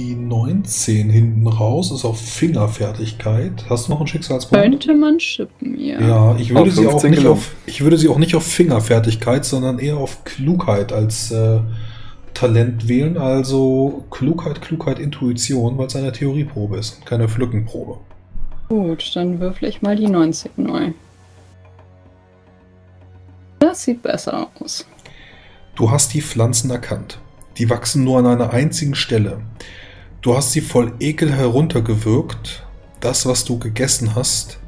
Die 19 hinten raus ist auf Fingerfertigkeit. Hast du noch einen Schicksalspunkt? Könnte man schippen, ja. Ja, ich würde, Auf sie auch 15 nicht auf, ich würde sie auch nicht auf Fingerfertigkeit, sondern eher auf Klugheit als äh, Talent wählen. Also Klugheit, Klugheit, Intuition, weil es eine Theorieprobe ist und keine Pflückenprobe. Gut, dann würfel ich mal die 19 neu. Das sieht besser aus. Du hast die Pflanzen erkannt. Die wachsen nur an einer einzigen Stelle. Du hast sie voll Ekel heruntergewürgt. Das, was du gegessen hast,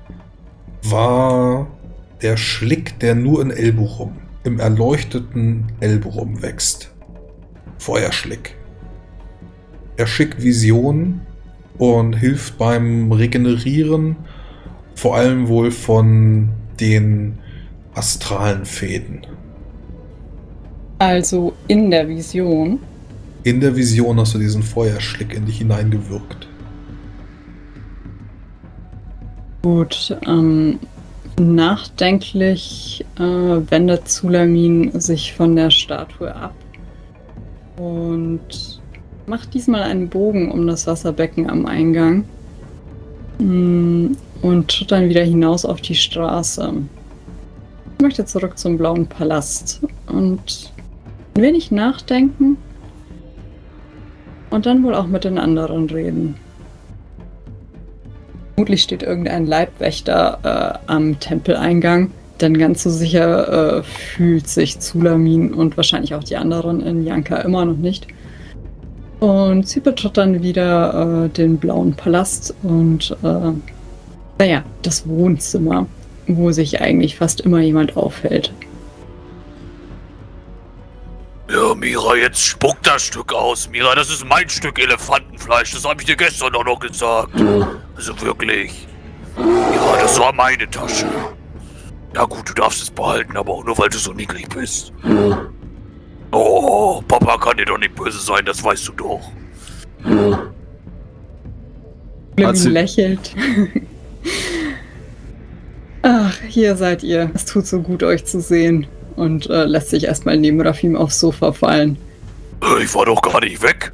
war der Schlick, der nur in Elburum, im erleuchteten Elburum wächst. Feuerschlick. Er schickt Visionen und hilft beim Regenerieren, vor allem wohl von den astralen Fäden. Also in der Vision. In der Vision hast du diesen Feuerschlick in dich hineingewirkt. Gut, ähm, nachdenklich äh, wendet Zulamin sich von der Statue ab und macht diesmal einen Bogen um das Wasserbecken am Eingang mm, und tritt dann wieder hinaus auf die Straße. Ich möchte zurück zum Blauen Palast und ein wenig nachdenken und dann wohl auch mit den anderen reden. Vermutlich steht irgendein Leibwächter äh, am Tempeleingang, denn ganz so sicher äh, fühlt sich Zulamin und wahrscheinlich auch die anderen in Janka immer noch nicht. Und sie betritt dann wieder äh, den blauen Palast und, äh, naja, das Wohnzimmer, wo sich eigentlich fast immer jemand aufhält. Mira, jetzt spuck das Stück aus. Mira, das ist mein Stück Elefantenfleisch. Das habe ich dir gestern auch noch gesagt. Also wirklich. Mira, das war meine Tasche. Ja gut, du darfst es behalten, aber auch nur, weil du so niedlich bist. Oh, Papa kann dir doch nicht böse sein, das weißt du doch. Sie- lächelt. Ach, hier seid ihr. Es tut so gut, euch zu sehen. Und äh, lässt sich erstmal neben Rafim aufs Sofa fallen. Ich war doch gar nicht weg.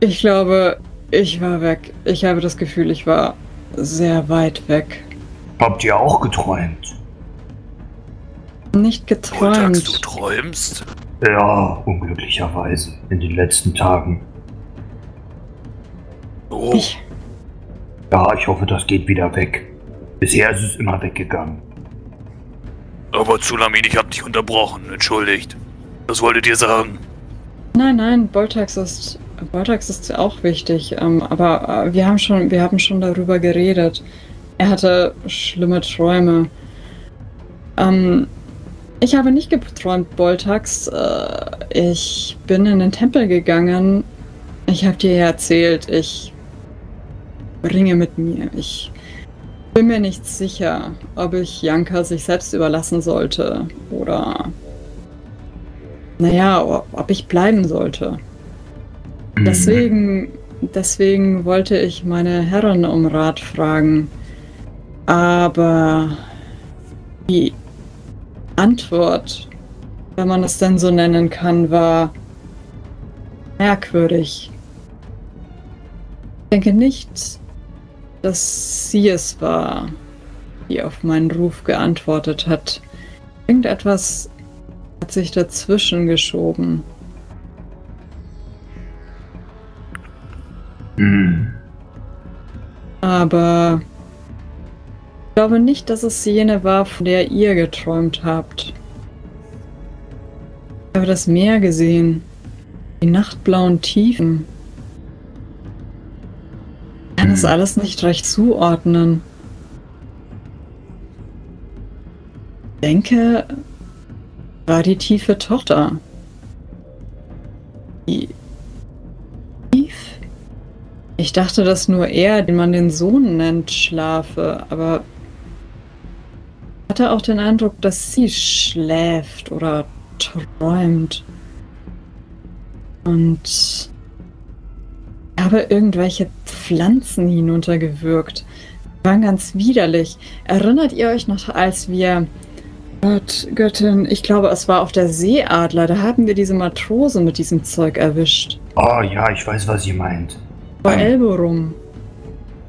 Ich glaube, ich war weg. Ich habe das Gefühl, ich war sehr weit weg. Habt ihr auch geträumt? Nicht Montags, du geträumt. träumst? Ja, unglücklicherweise. In den letzten Tagen. Oh, Ich, Ja, ich hoffe, das geht wieder weg. Bisher ist es immer weggegangen. Aber Zulamin, ich hab dich unterbrochen. Entschuldigt. Was wolltet ihr sagen? nein, nein, Boltax ist, Boltax ist auch wichtig. Ähm, aber äh, wir haben schon, wir haben schon darüber geredet. Er hatte schlimme Träume. Ähm, ich habe nicht geträumt, Boltax. Äh, ich bin in den Tempel gegangen. Ich habe dir erzählt, ich ringe mit mir. Ich bin mir nicht sicher, ob ich Janka sich selbst überlassen sollte oder naja, ob ich bleiben sollte. Hm. Deswegen, deswegen wollte ich meine Herren um Rat fragen. Aber die Antwort, wenn man es denn so nennen kann, war merkwürdig. Ich denke nicht, dass sie es war, die auf meinen Ruf geantwortet hat. Irgendetwas hat sich dazwischen geschoben. Hm. Aber ich glaube nicht, dass es jene war, von der ihr geträumt habt. Ich habe das Meer gesehen. Die nachtblauen Tiefen. Das alles nicht recht zuordnen. Ich denke, war die tiefe Tochter. Die tief? Ich dachte, dass nur er, den man den Sohn nennt, schlafe, aber ich hatte auch den Eindruck, dass sie schläft oder träumt. Und habe irgendwelche Pflanzen hinuntergewürgt. Die waren ganz widerlich. Erinnert ihr euch noch, als wir Gott, Göttin, ich glaube, es war auf der Seeadler. Da haben wir diese Matrose mit diesem Zeug erwischt. Oh ja, ich weiß, was ihr meint. Vor Ähm. Elborum.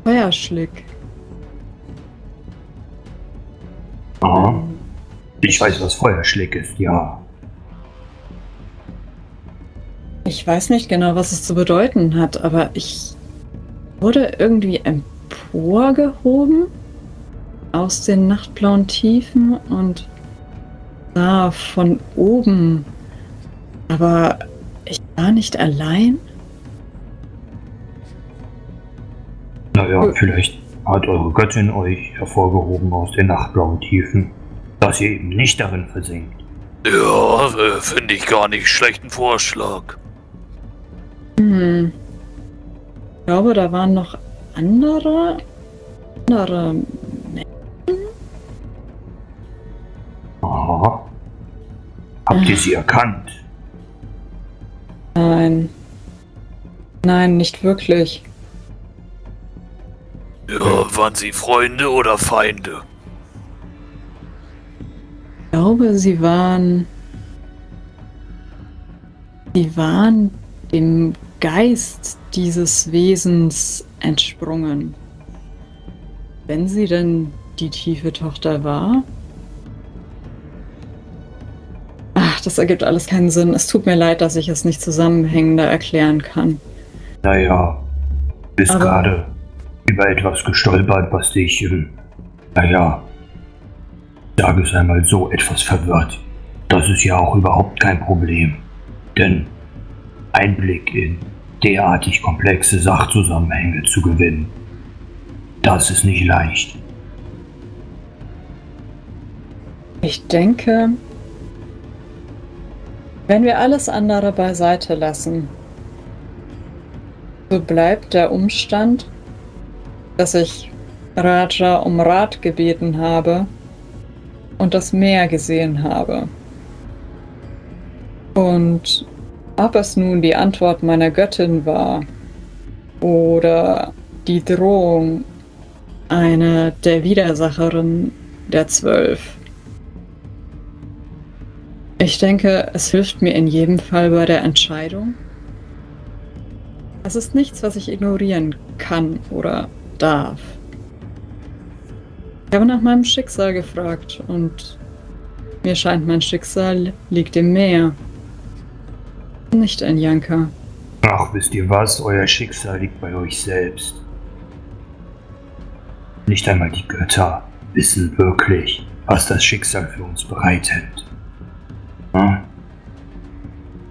Feuerschlick. Aha. Ich weiß, was Feuerschlick ist, ja. Ich weiß nicht genau, was es zu bedeuten hat, aber ich wurde irgendwie emporgehoben aus den nachtblauen Tiefen und sah von oben. Aber ich war nicht allein. Naja, vielleicht hat eure Göttin euch hervorgehoben aus den nachtblauen Tiefen, dass ihr eben nicht darin versinkt. Ja, äh, finde ich gar nicht schlechten Vorschlag. Hm. Ich glaube, da waren noch andere. andere. Aha. Habt ihr sie erkannt? Nein. Nein, nicht wirklich. Ja, waren sie Freunde oder Feinde? Ich glaube, sie waren. Sie waren dem Geist dieses Wesens entsprungen. Wenn sie denn die tiefe Tochter war. Ach, das ergibt alles keinen Sinn. Es tut mir leid, dass ich es nicht zusammenhängender erklären kann. Naja, bist Aber- gerade über etwas gestolpert, was dich, ähm, naja, sage es einmal so, etwas verwirrt. Das ist ja auch überhaupt kein Problem. Denn Einblick in derartig komplexe Sachzusammenhänge zu gewinnen, das ist nicht leicht. Ich denke, wenn wir alles andere beiseite lassen, so bleibt der Umstand, dass ich Raja um Rat gebeten habe und das Meer gesehen habe. Und ob es nun die Antwort meiner Göttin war oder die Drohung einer der Widersacherin der Zwölf, ich denke, es hilft mir in jedem Fall bei der Entscheidung. Es ist nichts, was ich ignorieren kann oder darf. Ich habe nach meinem Schicksal gefragt und mir scheint, mein Schicksal liegt im Meer. Nicht in Janka. Ach, wisst ihr was? Euer Schicksal liegt bei euch selbst. Nicht einmal die Götter wissen wirklich, was das Schicksal für uns bereithält. Hm?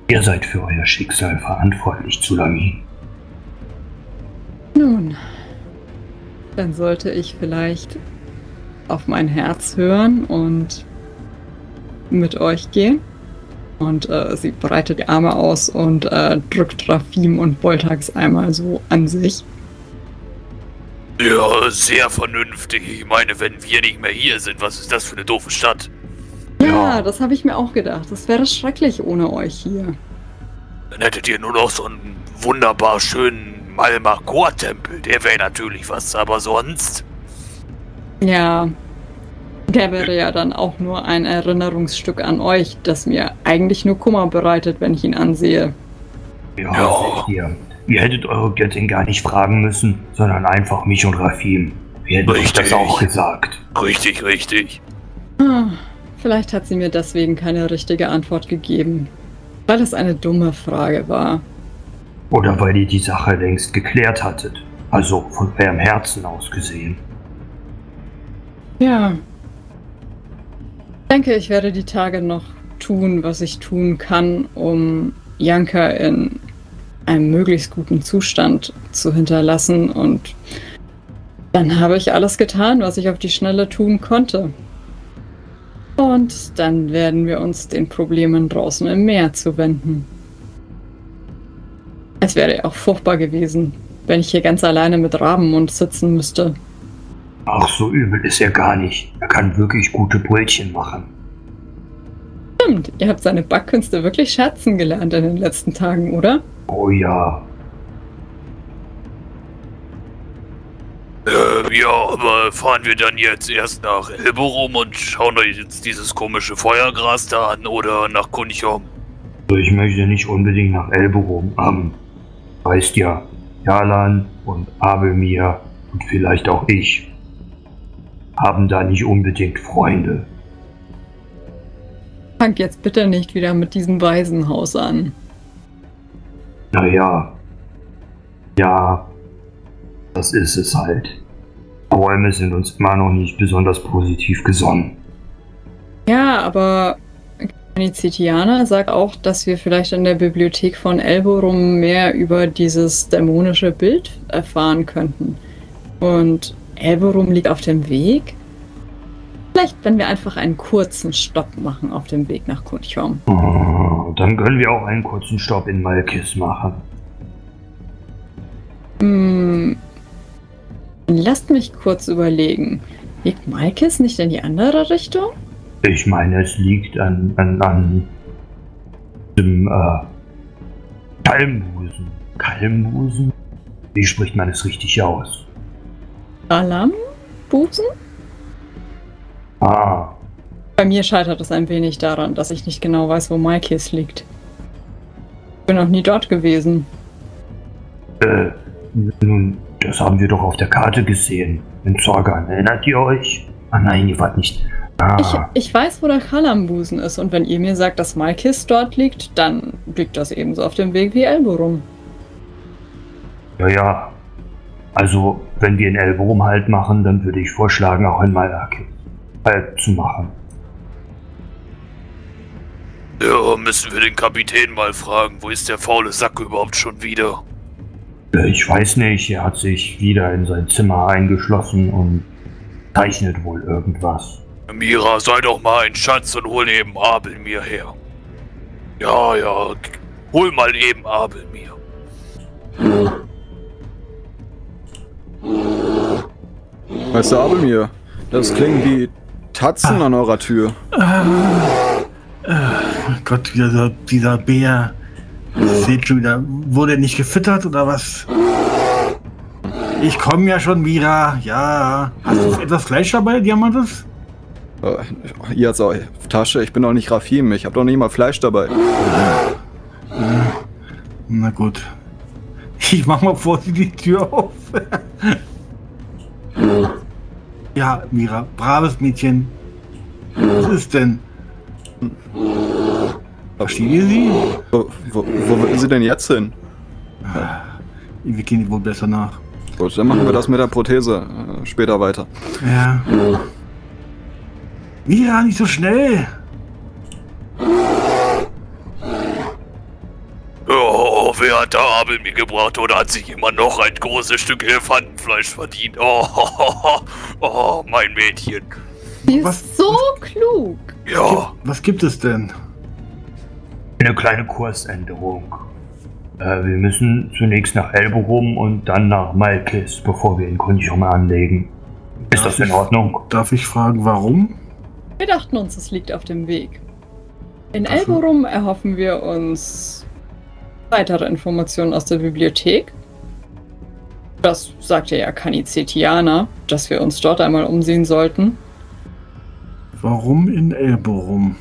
Ihr seid für euer Schicksal verantwortlich, Zulamin. Nun, dann sollte ich vielleicht auf mein Herz hören und mit euch gehen. Und äh, sie breitet die Arme aus und äh, drückt Rafim und Boltax einmal so an sich. Ja, sehr vernünftig. Ich meine, wenn wir nicht mehr hier sind, was ist das für eine doofe Stadt? Ja, Ja. das habe ich mir auch gedacht. Das wäre schrecklich ohne euch hier. Dann hättet ihr nur noch so einen wunderbar schönen Malmakor-Tempel. Der wäre natürlich was, aber sonst. Ja, der wäre ja dann auch nur ein Erinnerungsstück an euch, das mir eigentlich nur Kummer bereitet, wenn ich ihn ansehe. Ja, Ja. ihr. Ihr hättet eure Göttin gar nicht fragen müssen, sondern einfach mich und Rafim. Wir hätten euch das Richtig. auch gesagt. Richtig, richtig. Ah, Vielleicht hat sie mir deswegen keine richtige Antwort gegeben, weil es eine dumme Frage war. Oder weil ihr die Sache längst geklärt hattet. Also von eurem Herzen aus gesehen. Ja. Ich denke, ich werde die Tage noch tun, was ich tun kann, um Janka in einem möglichst guten Zustand zu hinterlassen. Und dann habe ich alles getan, was ich auf die Schnelle tun konnte. Und dann werden wir uns den Problemen draußen im Meer zuwenden. Es wäre auch furchtbar gewesen, wenn ich hier ganz alleine mit Rabenmund sitzen müsste. Ach, so übel ist er gar nicht. Er kann wirklich gute Brötchen machen. Stimmt, ihr habt seine Backkünste wirklich schätzen gelernt in den letzten Tagen, oder? Oh ja. Äh, Ja, aber fahren wir dann jetzt erst nach Elborum und schauen uns jetzt dieses komische Feuergras da an oder nach Kunchom? Also ich möchte nicht unbedingt nach Elberum. Ähm, weißt ja, Jalan und Abelmir und vielleicht auch ich haben da nicht unbedingt Freunde. Fang jetzt bitte nicht wieder mit diesem Waisenhaus an. Naja, ja, das ist es halt. Bäume sind uns immer noch nicht besonders positiv gesonnen. Ja, aber Kanizitiana sagt auch, dass wir vielleicht in der Bibliothek von Elborum mehr über dieses dämonische Bild erfahren könnten. Und Elborum liegt auf dem Weg. Vielleicht, wenn wir einfach einen kurzen Stopp machen auf dem Weg nach Kunchom. Oh, dann können wir auch einen kurzen Stopp in Malkis machen. Hm, lasst mich kurz überlegen. Liegt Malkis nicht in die andere Richtung? Ich meine, es liegt an, an, an dem äh, Kalmbusen. Kalmbusen? Wie spricht man es richtig aus? Alambusen? Ah, Bei mir scheitert es ein wenig daran, dass ich nicht genau weiß, wo Malkis liegt. Ich bin noch nie dort gewesen. äh, nun, das haben wir doch auf der Karte gesehen. In Zorgan. Erinnert ihr euch? Ah nein, ihr wart nicht. Ich, Ah, ich weiß, wo der Kalambusen ist und wenn ihr mir sagt, dass Malkis dort liegt, dann liegt das ebenso auf dem Weg wie Elborum. ja, ja. Also, wenn wir in Elborum halt machen, dann würde ich vorschlagen, auch in Malakis halt zu machen. Ja, müssen wir den Kapitän mal fragen, wo ist der faule Sack überhaupt schon wieder? Äh, Ich weiß nicht, er hat sich wieder in sein Zimmer eingeschlossen und zeichnet wohl irgendwas. Mira, sei doch mal ein Schatz und hol eben Abel mir her. Ja, ja, hol mal eben Abel mir. Meister Abelmir, das klingen wie Tatzen an eurer Tür. Gott, dieser, dieser Bär. Seht schon wieder. Wurde er nicht gefüttert oder was? Ich komme ja schon, Mira. Ja. Hast du etwas Fleisch dabei, Diamantes? Äh, Ihr Tasche, ich bin doch nicht Rafim, ich habe doch nicht mal Fleisch dabei. Na gut. Ich mach mal vorsichtig die Tür auf. ja, Mira, braves Mädchen. Was ist denn? Versteht ihr sie? Wo, wo, wo wollten Sie denn jetzt hin? Wir gehen wohl besser nach. Gut, dann machen wir das mit der Prothese äh, später weiter. Ja. Mira, nicht so schnell. Oh, wer hat da Abel mir gebracht oder hat sich jemand noch ein großes Stück Elefantenfleisch verdient? Oh, oh, mein Mädchen. Die Was- ist so klug. Ja, Was gibt es denn? Eine kleine Kursänderung. Äh, wir müssen zunächst nach Elberum und dann nach Malkis, bevor wir in Kunchum anlegen. Ist das in Ordnung? Darf ich fragen, warum? Wir dachten uns, es liegt auf dem Weg. In. Elborum erhoffen wir uns weitere Informationen aus der Bibliothek. Das sagte ja Kanizetiana, dass wir uns dort einmal umsehen sollten. Warum in Elborum?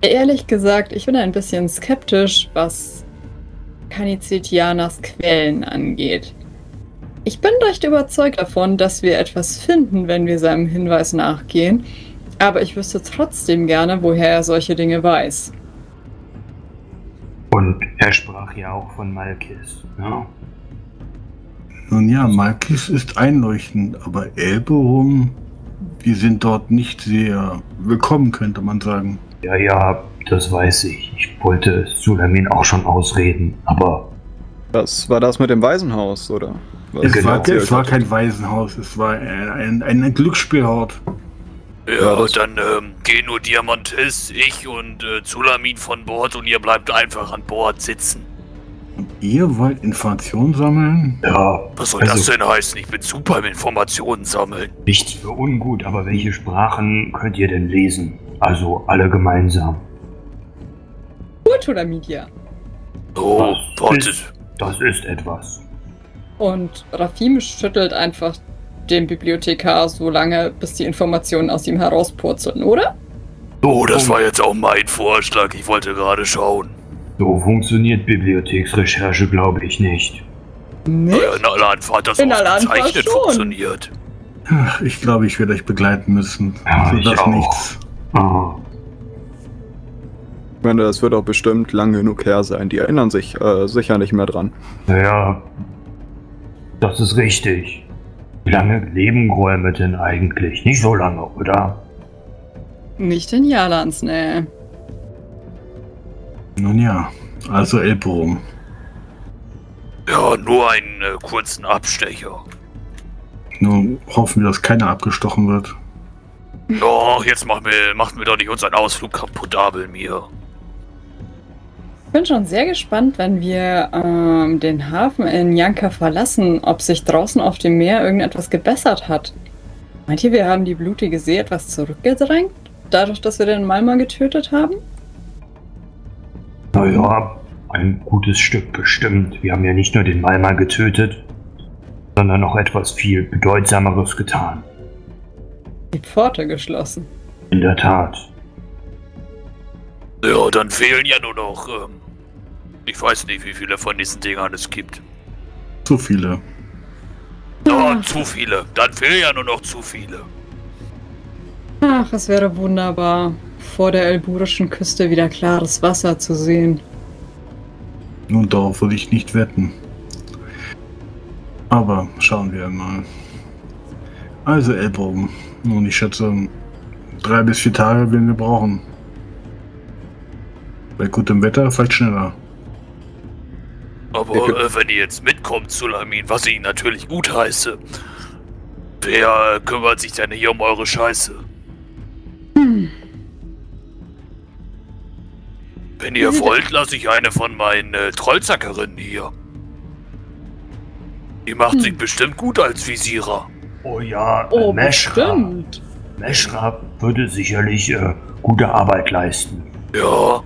Ehrlich gesagt, ich bin ein bisschen skeptisch, was Kanizetianas Quellen angeht. Ich bin recht überzeugt davon, dass wir etwas finden, wenn wir seinem Hinweis nachgehen, aber ich wüsste trotzdem gerne, woher er solche Dinge weiß. Und er sprach ja auch von Malkis. Ja? Nun ja, Malkis ist einleuchtend, aber Elborum, wir sind dort nicht sehr willkommen, könnte man sagen. ja, ja, das weiß ich. Ich wollte Sulamin auch schon ausreden, aber Das war das mit dem Waisenhaus, oder? Was Es, sie war, es war kein Waisenhaus, es war ein, ein, ein Glücksspielhort. Ja, Ja, das- dann ähm, gehen nur Diamantis, ich und äh, Zulamin von Bord und ihr bleibt einfach an Bord sitzen. Und ihr wollt Informationen sammeln? ja, Was soll Also- das denn heißen? Ich bin super im Informationen sammeln. nichts für ungut, aber welche Sprachen könnt ihr denn lesen? Also alle gemeinsam. Gut, oder Media? Oh, Das ist- Das ist etwas. Und Rafim schüttelt einfach dem Bibliothekar so lange, bis die Informationen aus ihm herauspurzeln, oder? Oh, das war jetzt auch mein Vorschlag. Ich wollte gerade schauen. So funktioniert Bibliotheksrecherche, glaube ich nicht. Nicht? Ja, in Alan hat das In ausgezeichnet schon. funktioniert. Ach, ich glaube, ich werde euch begleiten müssen. Ja, so ich das auch. nichts. Ah, Ich meine, das wird auch bestimmt lang genug her sein. Die erinnern sich äh, sicher nicht mehr dran. naja, das ist richtig. Wie lange leben Räume denn eigentlich? Nicht so lange, oder? Nicht in Jalans Nähe. Nun ja, also Elborum. Ja, nur einen äh, kurzen Abstecher. Nun hoffen wir, dass keiner abgestochen wird. Doch, jetzt macht mir, macht mir doch nicht unseren Ausflug kaputt, mir. Ich bin schon sehr gespannt, wenn wir ähm, den Hafen in Janka verlassen, ob sich draußen auf dem Meer irgendetwas gebessert hat. Meint ihr, wir haben die blutige See etwas zurückgedrängt? Dadurch, dass wir den Malma getötet haben? Naja, ein gutes Stück bestimmt. Wir haben ja nicht nur den Malma getötet, sondern noch etwas viel Bedeutsameres getan. Die Pforte geschlossen. In der Tat. Ja, dann fehlen ja nur noch, ähm, ich weiß nicht, wie viele von diesen Dingern es gibt. Zu viele. Ja, zu viele. Dann fehlen ja nur noch zu viele. Ach, es wäre wunderbar, vor der elburischen Küste wieder klares Wasser zu sehen. Nun, darauf würde ich nicht wetten. Aber schauen wir mal. Also Elborum. Nun, ich schätze, drei bis vier Tage werden wir brauchen. Bei gutem Wetter vielleicht schneller. Aber äh, wenn ihr jetzt mitkommt, Sulamin, was ich natürlich gut heiße, wer kümmert sich denn hier um eure Scheiße? Wenn ihr wollt, lasse ich eine von meinen äh, Trollzackerinnen hier. Die macht sich bestimmt gut als Visierer. Oh ja, Oh, äh, Meshra. bestimmt. Meshra würde sicherlich äh, gute Arbeit leisten. Ja,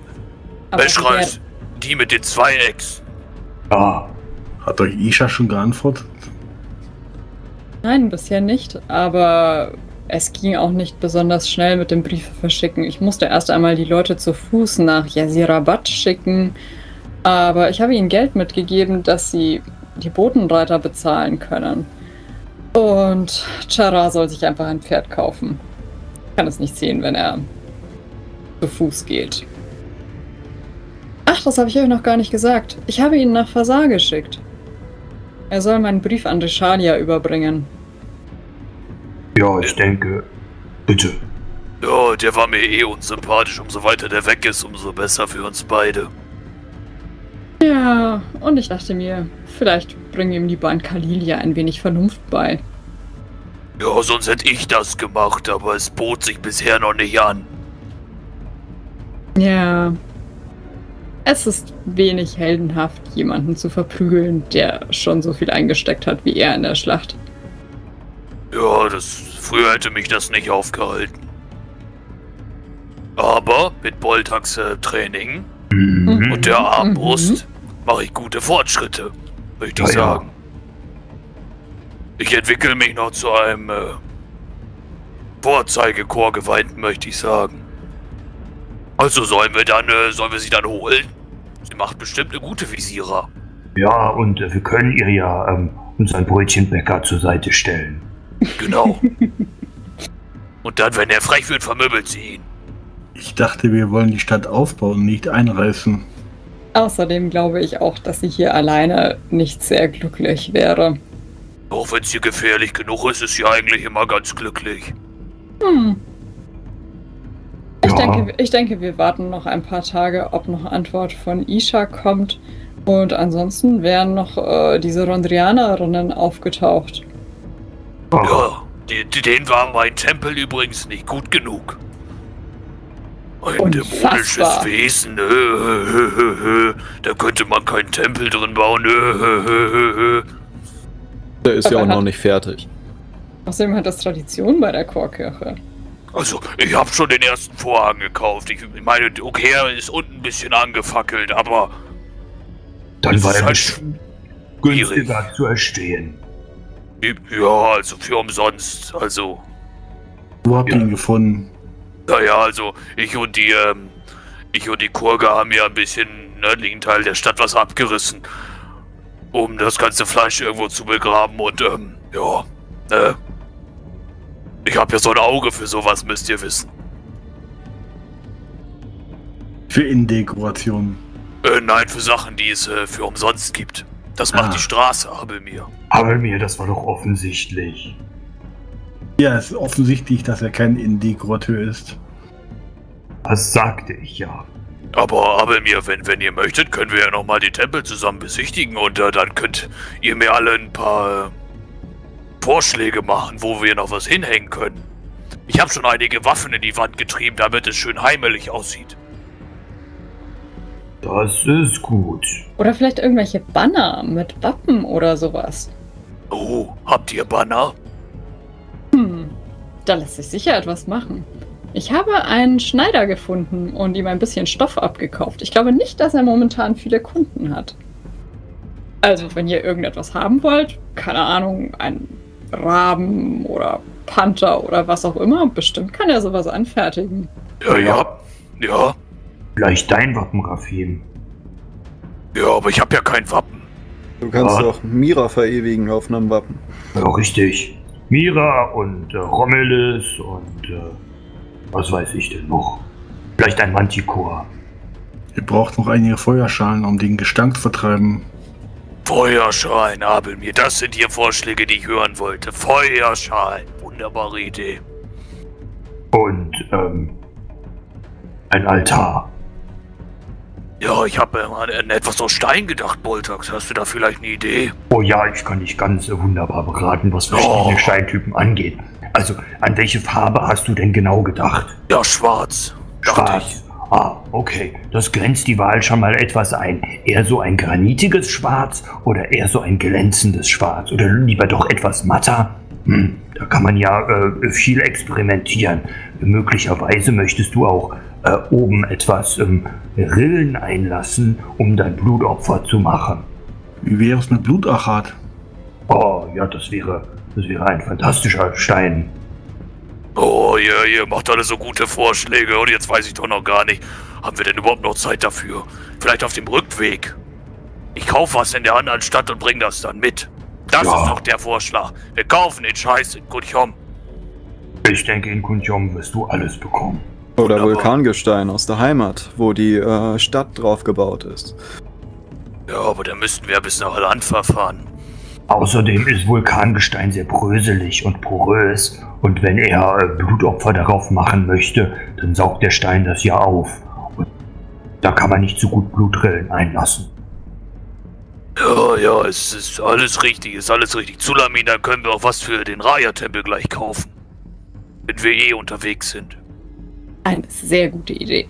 Ist die mit den zwei Echsen. Ja, Hat euch Isha schon geantwortet? Nein, bisher nicht, aber es ging auch nicht besonders schnell mit dem Briefe verschicken. Ich musste erst einmal die Leute zu Fuß nach Yazirabat schicken, aber ich habe ihnen Geld mitgegeben, dass sie die Botenreiter bezahlen können. Und Chara soll sich einfach ein Pferd kaufen. Ich kann es nicht sehen, wenn er zu Fuß geht. Ach, das habe ich euch noch gar nicht gesagt. Ich habe ihn nach Fasar geschickt. Er soll meinen Brief an Rishalia überbringen. ja, ich denke. Bitte. Ja, der war mir eh unsympathisch. Umso weiter der weg ist, umso besser für uns beide. Ja, und ich dachte mir, vielleicht bringen ihm die beiden Kalilia ein wenig Vernunft bei. Ja, sonst hätte ich das gemacht, aber es bot sich bisher noch nicht an. Ja. Es ist wenig heldenhaft, jemanden zu verprügeln, der schon so viel eingesteckt hat wie er in der Schlacht. Ja, das früher hätte mich das nicht aufgehalten. Aber mit Boltax äh, Training Mhm. und der Armbrust mache ich gute Fortschritte, möchte ich Ja, ja. sagen. Ich entwickle mich noch zu einem äh, Vorzeigechor geweiht, möchte ich sagen. Also sollen wir dann, äh, sollen wir sie dann holen? Sie macht bestimmt eine gute Visierer. Ja, und äh, wir können ihr ja ähm, unseren Brötchenbäcker zur Seite stellen. Genau. Und dann, wenn er frech wird, vermöbelt sie ihn. Ich dachte, wir wollen die Stadt aufbauen, nicht einreißen. Außerdem glaube ich auch, dass sie hier alleine nicht sehr glücklich wäre. Auch wenn es hier gefährlich genug ist, ist sie eigentlich immer ganz glücklich. Hm. Ich, Ja. denke, ich denke, wir warten noch ein paar Tage, ob noch Antwort von Isha kommt. Und ansonsten wären noch äh, diese Rondrianerinnen aufgetaucht. Ach, Ja, die, die, denen war mein Tempel übrigens nicht gut genug. Ein Unfassbar. dämonisches Wesen, äh, äh, da könnte man keinen Tempel drin bauen. Der ist ja Aber auch noch nicht fertig. Außerdem hat das Tradition bei der Chorkirche. Also, ich habe schon den ersten Vorhang gekauft. Ich meine, okay, er ist unten ein bisschen angefackelt, aber dann es war er halt günstiger zu erstehen. Ja, also für umsonst. Also, Wo habt ihr Ja. ihn gefunden? naja, also ich und die, ähm, ich und die Kurge haben ja ein bisschen im nördlichen Teil der Stadt was abgerissen, um das ganze Fleisch irgendwo zu begraben und, ähm, ja, äh, ich habe ja so ein Auge für sowas, müsst ihr wissen. Für Innendekoration. Äh, nein, für Sachen, die es äh, für umsonst gibt. Das macht Ah. die Straße, aber mir. Aber mir, das war doch offensichtlich. Ja, es ist offensichtlich, dass er kein Innendekorateur ist. Das sagte ich ja. Aber, aber mir, wenn, wenn ihr möchtet, können wir ja nochmal die Tempel zusammen besichtigen und äh, dann könnt ihr mir alle ein paar äh, Vorschläge machen, wo wir noch was hinhängen können. Ich habe schon einige Waffen in die Wand getrieben, damit es schön heimelig aussieht. Das ist gut. Oder vielleicht irgendwelche Banner mit Wappen oder sowas. Oh, habt ihr Banner? Hm, da lässt sich sicher etwas machen. Ich habe einen Schneider gefunden und ihm ein bisschen Stoff abgekauft. Ich glaube nicht, dass er momentan viele Kunden hat. Also, wenn ihr irgendetwas haben wollt, keine Ahnung, ein Raben oder Panther oder was auch immer, bestimmt kann er sowas anfertigen. Ja, ja. Ja, Vielleicht dein Wappen, Rafim. ja, aber ich habe ja kein Wappen. Du kannst auch Mira verewigen auf einem Wappen. Ja, richtig. Mira und äh, Rommelis und äh, was weiß ich denn noch? Vielleicht ein Manticore. Ihr braucht noch einige Feuerschalen, um den Gestank zu vertreiben. Feuerschein, Abel mir, das sind hier Vorschläge, die ich hören wollte. Feuerschein, wunderbare Idee. Und ähm, ein Altar. Ja, ich habe ähm, an, an etwas aus Stein gedacht, Boltax. Hast du da vielleicht eine Idee? Oh ja, ich kann dich ganz äh, wunderbar beraten, was verschiedene Oh. Steintypen angeht. Also, an welche Farbe hast du denn genau gedacht? Ja, schwarz. Schwarz. Ah, okay. Das grenzt die Wahl schon mal etwas ein. Eher so ein granitiges Schwarz oder eher so ein glänzendes Schwarz? Oder lieber doch etwas matter? Hm, da kann man ja äh, viel experimentieren. Möglicherweise möchtest du auch äh, oben etwas ähm, Rillen einlassen, um dein Blutopfer zu machen. Wie wäre es mit Blutachat? Oh, ja, das wäre, das wäre ein fantastischer Stein. Oh, ihr, ihr macht alle so gute Vorschläge und jetzt weiß ich doch noch gar nicht. Haben wir denn überhaupt noch Zeit dafür? Vielleicht auf dem Rückweg. Ich kaufe was in der anderen Stadt und bring das dann mit. Das Ja. ist doch der Vorschlag. Wir kaufen den Scheiß in Gutjom. Ich denke, in Kunjom wirst du alles bekommen. Oder Wunderbar. Vulkangestein aus der Heimat, wo die äh, Stadt drauf gebaut ist. Ja, aber da müssten wir bis nach Land verfahren. Außerdem ist Vulkangestein sehr bröselig und porös und wenn er äh, Blutopfer darauf machen möchte, dann saugt der Stein das ja auf. Und da kann man nicht so gut Blutrillen einlassen. Ja, ja, es ist alles richtig, ist alles richtig. Zulamin, dann können wir auch was für den Raya-Tempel gleich kaufen. Wenn wir eh unterwegs sind. Eine sehr gute Idee.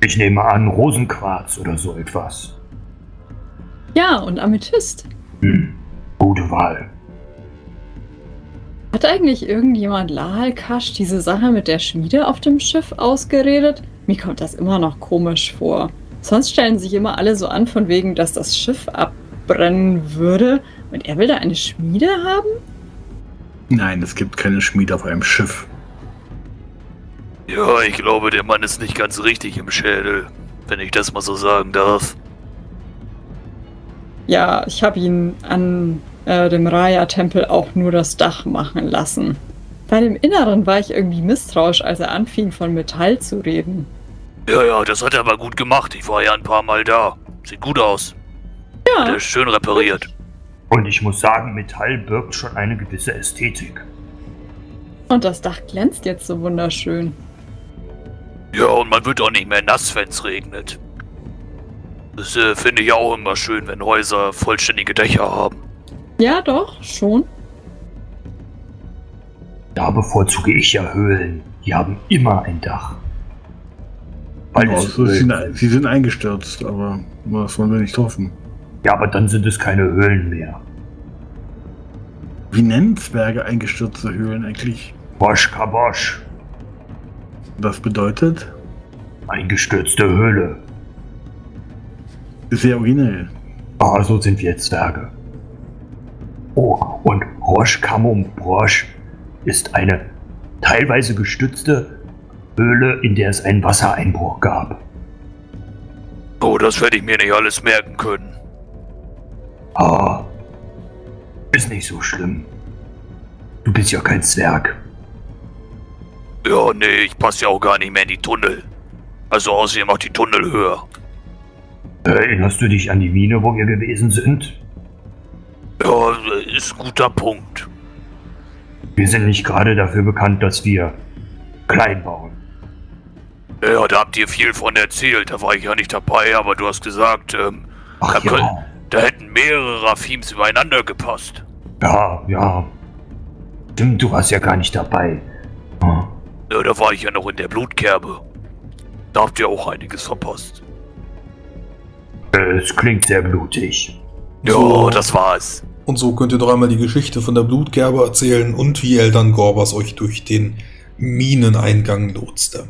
Ich nehme an, Rosenquarz oder so etwas. Ja, und Amethyst. Hm, gute Wahl. Hat eigentlich irgendjemand Lahalkash diese Sache mit der Schmiede auf dem Schiff ausgeredet? Mir kommt das immer noch komisch vor. Sonst stellen sich immer alle so an, von wegen, dass das Schiff abbrennen würde. Und er will da eine Schmiede haben? Nein, es gibt keine Schmiede auf einem Schiff. Ja, ich glaube, der Mann ist nicht ganz richtig im Schädel, wenn ich das mal so sagen darf. Ja, ich habe ihn an äh, dem Raya-Tempel auch nur das Dach machen lassen. Bei dem Inneren war ich irgendwie misstrauisch, als er anfing, von Metall zu reden. Ja, ja, das hat er aber gut gemacht. Ich war ja ein paar Mal da. Sieht gut aus. Hat Ja, er schön repariert. Und ich muss sagen, Metall birgt schon eine gewisse Ästhetik. und das Dach glänzt jetzt so wunderschön. Ja, und man wird auch nicht mehr nass, wenn's regnet. Das äh, finde ich auch immer schön, wenn Häuser vollständige Dächer haben. Ja, doch, schon. Da bevorzuge ich ja Höhlen. Die haben immer ein Dach. Weil Ja, es, so, sie, äh, sind, sie sind eingestürzt, aber das wollen wir nicht hoffen. ja, aber dann sind es keine Höhlen mehr. Wie nennen Zwerge eingestürzte Höhlen eigentlich? Bosch Kabosch. Das bedeutet, Eingestürzte Höhle. Ist sehr originell. Ah, so sind wir Zwerge. Oh, und Roche Camum Broche ist eine teilweise gestützte Höhle, in der es einen Wassereinbruch gab. Oh, das werde ich mir nicht alles merken können. Ah, ist nicht so schlimm. Du bist ja kein Zwerg. Ja, nee, ich passe ja auch gar nicht mehr in die Tunnel. Also außerdem auch die Tunnel höher. Erinnerst du dich an die Mine, wo wir gewesen sind? Ja, ist ein guter Punkt. Wir sind nicht gerade dafür bekannt, dass wir klein bauen. Ja, da habt ihr viel von erzählt. Da war ich ja nicht dabei, aber du hast gesagt, ähm, da, ja. da hätten mehrere Rafims übereinander gepasst. Ja, ja. Stimmt, du warst ja gar nicht dabei. Ah, Ja, da war ich ja noch in der Blutkerbe. Da habt ihr auch einiges verpasst. Es klingt sehr blutig. Ja, So. das war's. Und so könnt ihr noch einmal die Geschichte von der Blutgerbe erzählen und wie Eltern Gorbas euch durch den Mineneingang lotste.